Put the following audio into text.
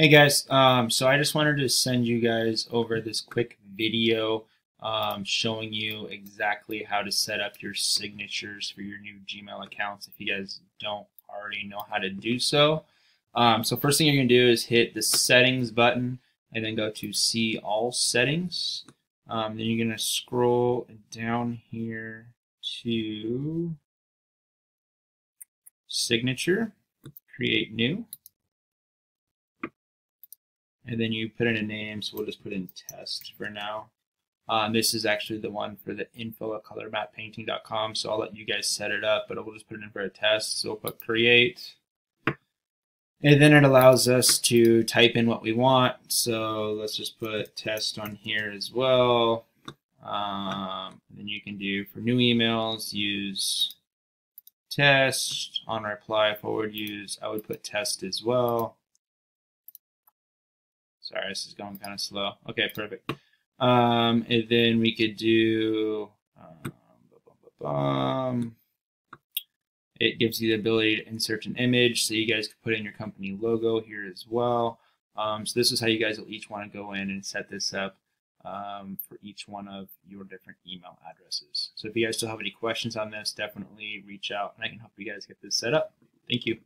Hey guys, um, so I just wanted to send you guys over this quick video um, showing you exactly how to set up your signatures for your new Gmail accounts if you guys don't already know how to do so. Um, so first thing you're going to do is hit the settings button and then go to see all settings. Um, then you're going to scroll down here to signature, create new and then you put in a name. So we'll just put in test for now. Um, this is actually the one for the info at colormappainting.com. So I'll let you guys set it up, but we'll just put it in for a test. So we'll put create. And then it allows us to type in what we want. So let's just put test on here as well. Um, then you can do for new emails, use test on reply forward use. I would put test as well. Sorry, this is going kind of slow. Okay, perfect. Um, and then we could do, um, it gives you the ability to insert an image so you guys can put in your company logo here as well. Um, so this is how you guys will each want to go in and set this up um, for each one of your different email addresses. So if you guys still have any questions on this, definitely reach out and I can help you guys get this set up. Thank you.